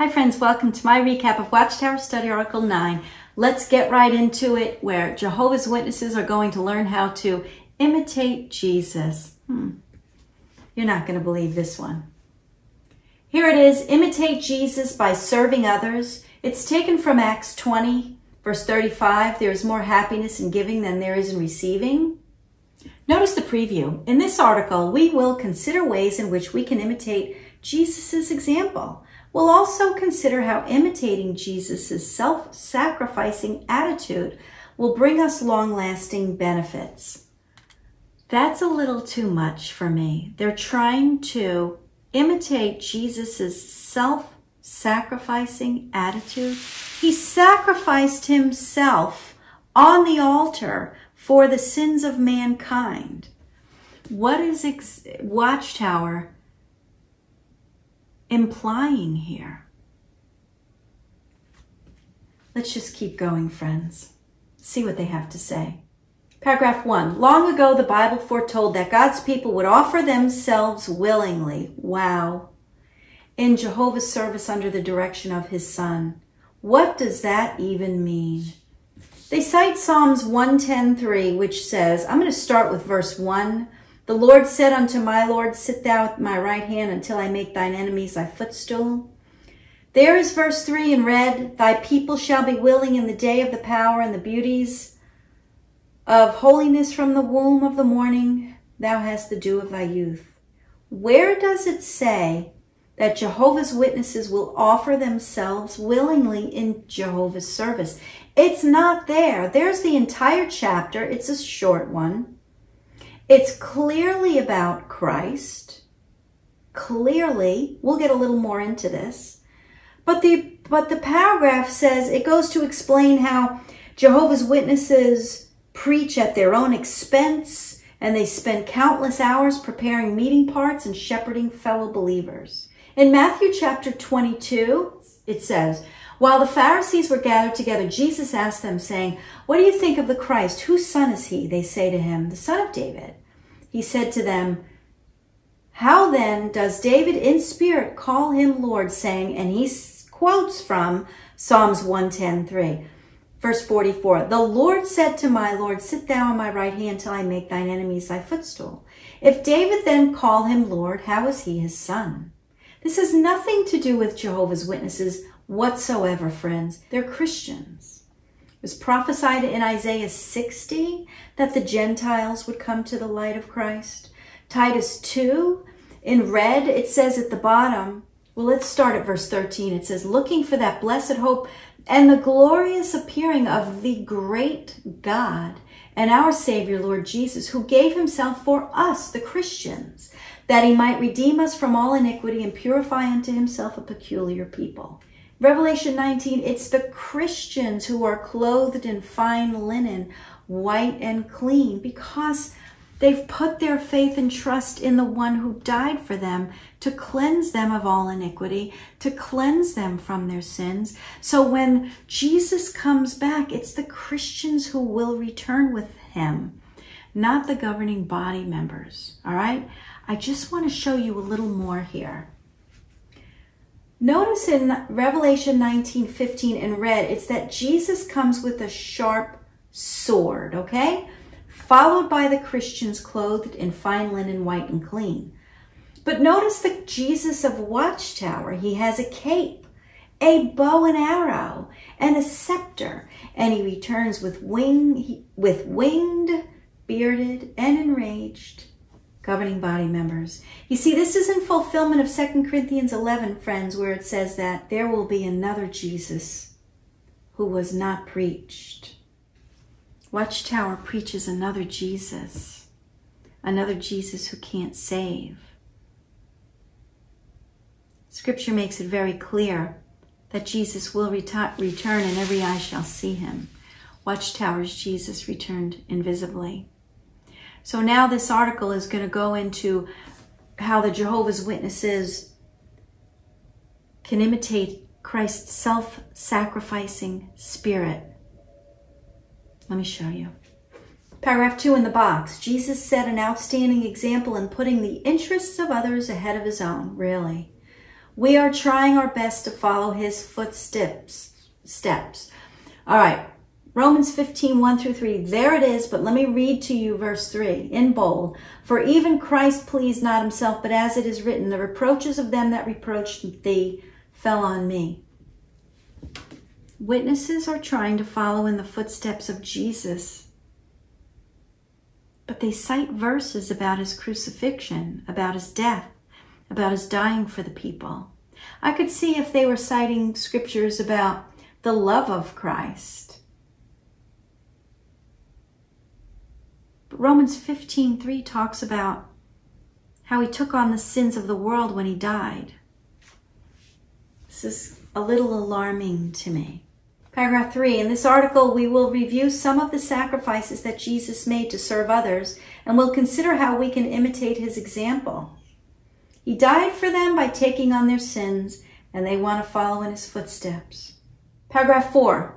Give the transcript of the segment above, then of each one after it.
Hi friends, welcome to my recap of Watchtower Study Article 9. Let's get right into it where Jehovah's Witnesses are going to learn how to imitate Jesus. Hmm. You're not going to believe this one. Here it is, imitate Jesus by serving others. It's taken from Acts 20, verse 35. There is more happiness in giving than there is in receiving. Notice the preview. In this article, we will consider ways in which we can imitate Jesus' example. We'll also consider how imitating Jesus' self-sacrificing attitude will bring us long-lasting benefits. That's a little too much for me. They're trying to imitate Jesus' self-sacrificing attitude. He sacrificed himself on the altar for the sins of mankind. What is Watchtower implying here? Let's just keep going, friends. See what they have to say. Paragraph one. Long ago, the Bible foretold that God's people would offer themselves willingly. Wow. In Jehovah's service under the direction of his son. What does that even mean? They cite Psalms 110.3, which says, I'm going to start with verse 1 the Lord said unto my Lord, Sit thou at my right hand until I make thine enemies thy footstool. There is verse 3 in red Thy people shall be willing in the day of the power and the beauties of holiness from the womb of the morning. Thou hast the dew of thy youth. Where does it say that Jehovah's Witnesses will offer themselves willingly in Jehovah's service? It's not there. There's the entire chapter. It's a short one. It's clearly about Christ. Clearly, we'll get a little more into this. But the but the paragraph says it goes to explain how Jehovah's Witnesses preach at their own expense and they spend countless hours preparing meeting parts and shepherding fellow believers. In Matthew chapter 22, it says, While the Pharisees were gathered together, Jesus asked them, saying, What do you think of the Christ? Whose son is he? They say to him, The son of David he said to them, How then does David in spirit call him Lord, saying, and he quotes from Psalms 110.3, verse 44, The Lord said to my Lord, Sit thou on my right hand till I make thine enemies thy footstool. If David then call him Lord, how is he his son? This has nothing to do with Jehovah's Witnesses whatsoever, friends. They're Christians. It was prophesied in Isaiah 60 that the Gentiles would come to the light of Christ. Titus 2, in red, it says at the bottom, well, let's start at verse 13. It says, looking for that blessed hope and the glorious appearing of the great God and our Savior, Lord Jesus, who gave himself for us, the Christians, that he might redeem us from all iniquity and purify unto himself a peculiar people. Revelation 19, it's the Christians who are clothed in fine linen, white and clean, because they've put their faith and trust in the one who died for them to cleanse them of all iniquity, to cleanse them from their sins. So when Jesus comes back, it's the Christians who will return with him, not the governing body members. All right? I just want to show you a little more here. Notice in Revelation 19, 15 in red, it's that Jesus comes with a sharp sword, okay? Followed by the Christians clothed in fine linen, white and clean. But notice the Jesus of Watchtower. He has a cape, a bow and arrow, and a scepter. And he returns with wing, with winged, bearded, and enraged governing body members. You see, this is in fulfillment of 2 Corinthians 11, friends, where it says that there will be another Jesus who was not preached. Watchtower preaches another Jesus, another Jesus who can't save. Scripture makes it very clear that Jesus will return and every eye shall see him. Watchtower's Jesus returned invisibly. So now this article is going to go into how the Jehovah's Witnesses can imitate Christ's self-sacrificing spirit. Let me show you. Paragraph two in the box. Jesus set an outstanding example in putting the interests of others ahead of his own. Really? We are trying our best to follow his footsteps. Steps. All right. Romans 15, 1 through 3. There it is, but let me read to you verse 3 in bold. For even Christ pleased not himself, but as it is written, the reproaches of them that reproached thee fell on me. Witnesses are trying to follow in the footsteps of Jesus, but they cite verses about his crucifixion, about his death, about his dying for the people. I could see if they were citing scriptures about the love of Christ. Romans 15:3 talks about how he took on the sins of the world when he died. This is a little alarming to me. Paragraph 3. In this article, we will review some of the sacrifices that Jesus made to serve others, and we'll consider how we can imitate his example. He died for them by taking on their sins, and they want to follow in his footsteps. Paragraph 4.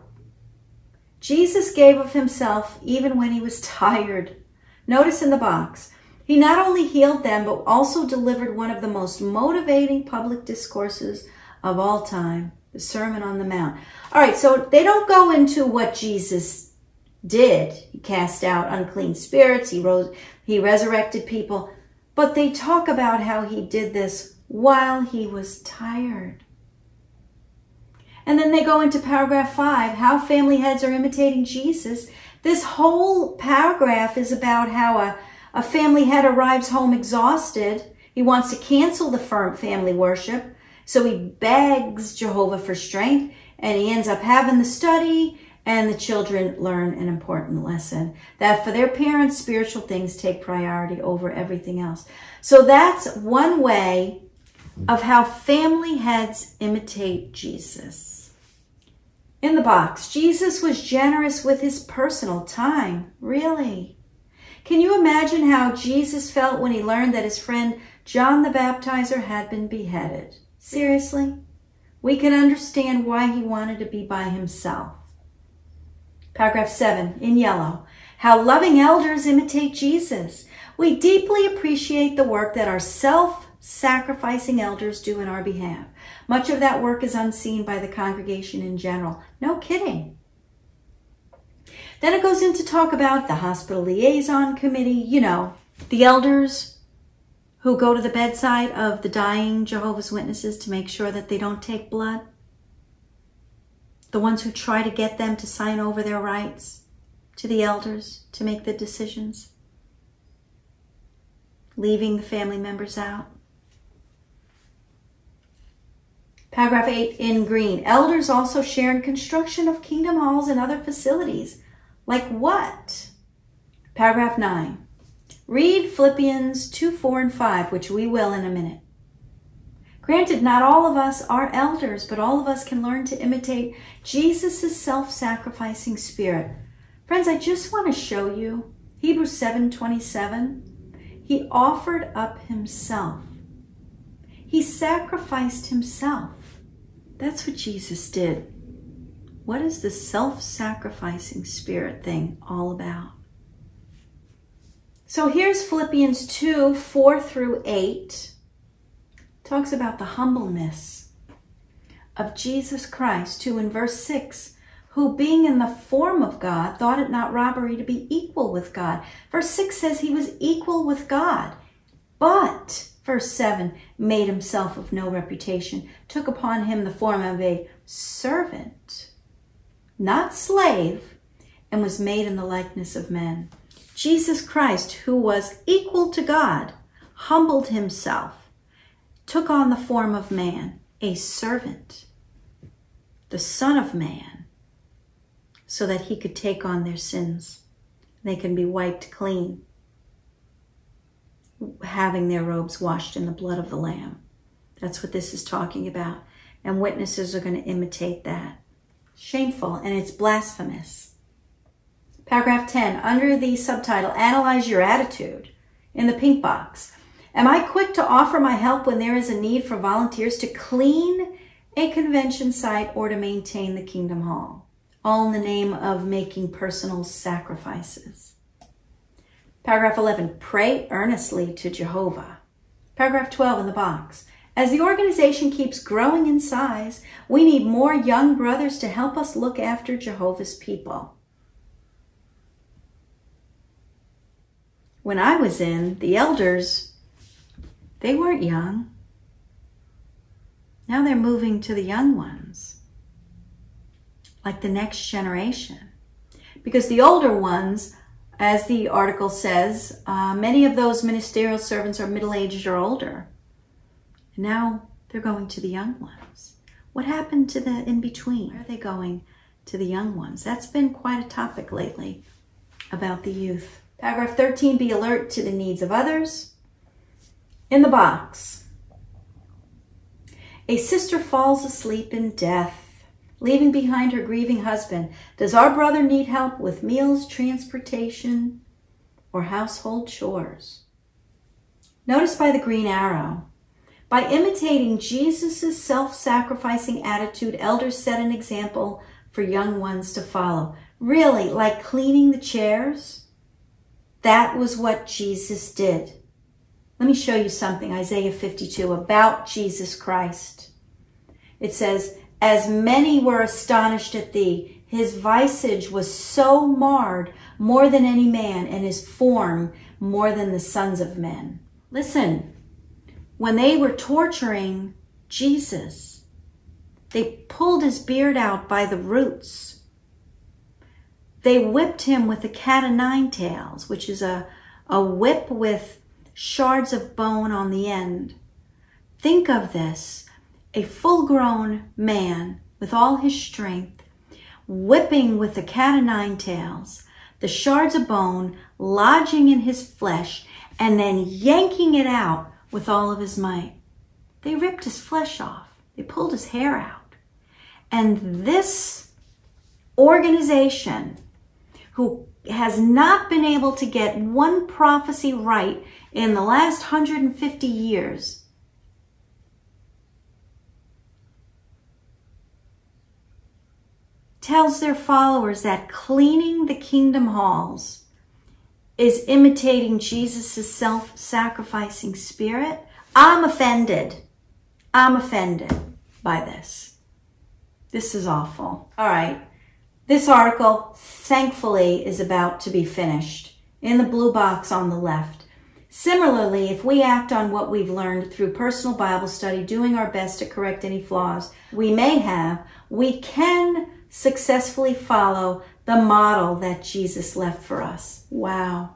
Jesus gave of himself even when he was tired. Notice in the box, he not only healed them, but also delivered one of the most motivating public discourses of all time the Sermon on the Mount. All right, so they don't go into what Jesus did. He cast out unclean spirits, he rose, he resurrected people, but they talk about how he did this while he was tired. And then they go into paragraph five, how family heads are imitating Jesus. This whole paragraph is about how a, a family head arrives home exhausted. He wants to cancel the firm family worship. So he begs Jehovah for strength and he ends up having the study and the children learn an important lesson that for their parents, spiritual things take priority over everything else. So that's one way of how family heads imitate Jesus. In the box, Jesus was generous with his personal time. Really? Can you imagine how Jesus felt when he learned that his friend John the Baptizer had been beheaded? Seriously? We can understand why he wanted to be by himself. Paragraph 7 in yellow. How loving elders imitate Jesus. We deeply appreciate the work that our self sacrificing elders do in our behalf. Much of that work is unseen by the congregation in general. No kidding. Then it goes into talk about the hospital liaison committee, you know, the elders who go to the bedside of the dying Jehovah's Witnesses to make sure that they don't take blood. The ones who try to get them to sign over their rights to the elders to make the decisions. Leaving the family members out. Paragraph 8 in green. Elders also share in construction of kingdom halls and other facilities. Like what? Paragraph 9. Read Philippians 2, 4, and 5, which we will in a minute. Granted, not all of us are elders, but all of us can learn to imitate Jesus' self-sacrificing spirit. Friends, I just want to show you Hebrews 7, 27. He offered up himself. He sacrificed himself. That's what Jesus did. What is the self-sacrificing spirit thing all about? So here's Philippians 2 4 through 8. Talks about the humbleness of Jesus Christ, who in verse 6, who being in the form of God, thought it not robbery to be equal with God. Verse 6 says he was equal with God, but, verse 7, made himself of no reputation, took upon him the form of a servant, not slave, and was made in the likeness of men. Jesus Christ, who was equal to God, humbled himself, took on the form of man, a servant, the Son of Man, so that he could take on their sins. They can be wiped clean, having their robes washed in the blood of the Lamb. That's what this is talking about. And witnesses are going to imitate that. Shameful and it's blasphemous. Paragraph 10, under the subtitle, Analyze Your Attitude, in the pink box. Am I quick to offer my help when there is a need for volunteers to clean a convention site or to maintain the Kingdom Hall? All in the name of making personal sacrifices. Paragraph 11, pray earnestly to Jehovah. Paragraph 12 in the box, As the organization keeps growing in size, we need more young brothers to help us look after Jehovah's people. When I was in, the elders, they weren't young. Now they're moving to the young ones, like the next generation. Because the older ones, as the article says, uh, many of those ministerial servants are middle aged or older. Now they're going to the young ones. What happened to the in between? Where are they going to the young ones? That's been quite a topic lately about the youth. Paragraph 13 be alert to the needs of others. In the box, a sister falls asleep in death, leaving behind her grieving husband. Does our brother need help with meals, transportation, or household chores? Notice by the green arrow, by imitating Jesus' self sacrificing attitude, elders set an example for young ones to follow. Really, like cleaning the chairs, that was what Jesus did. Let me show you something, Isaiah 52, about Jesus Christ. It says, As many were astonished at thee, his visage was so marred more than any man, and his form more than the sons of men. Listen, when they were torturing Jesus, they pulled his beard out by the roots. They whipped him with a cat o' nine tails, which is a, a whip with shards of bone on the end. Think of this a full grown man with all his strength, whipping with a cat o' nine tails, the shards of bone lodging in his flesh, and then yanking it out with all of his might. They ripped his flesh off, they pulled his hair out. And this organization, who has not been able to get one prophecy right in the last 150 years, tells their followers that cleaning the kingdom halls is imitating Jesus' self sacrificing spirit, I'm offended. I'm offended by this. This is awful. All right. This article, thankfully, is about to be finished in the blue box on the left. Similarly, if we act on what we've learned through personal Bible study, doing our best to correct any flaws we may have, we can successfully follow the model that Jesus left for us. Wow.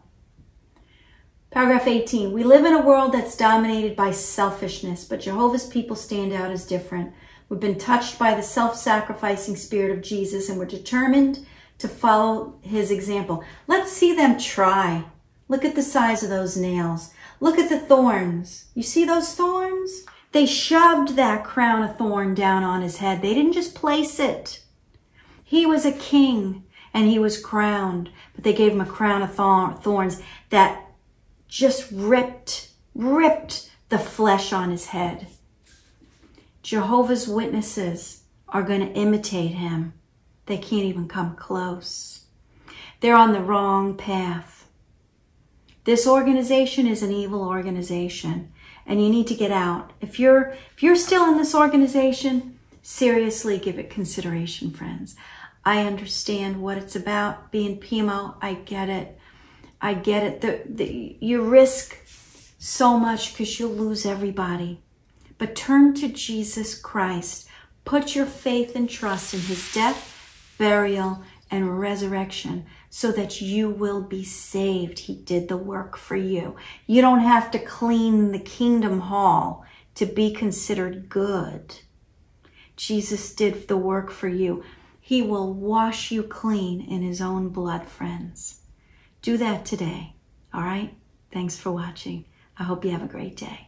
Paragraph 18. We live in a world that's dominated by selfishness, but Jehovah's people stand out as different. We've been touched by the self-sacrificing spirit of Jesus and we're determined to follow his example. Let's see them try. Look at the size of those nails. Look at the thorns. You see those thorns? They shoved that crown of thorn down on his head. They didn't just place it. He was a king and he was crowned, but they gave him a crown of thorns that just ripped, ripped the flesh on his head. Jehovah's Witnesses are going to imitate him. They can't even come close. They're on the wrong path. This organization is an evil organization and you need to get out. If you're if you're still in this organization, seriously give it consideration, friends. I understand what it's about being PMO. I get it. I get it. The, the, you risk so much because you'll lose everybody. But turn to Jesus Christ. Put your faith and trust in his death, burial, and resurrection so that you will be saved. He did the work for you. You don't have to clean the kingdom hall to be considered good. Jesus did the work for you. He will wash you clean in his own blood, friends. Do that today. All right? Thanks for watching. I hope you have a great day.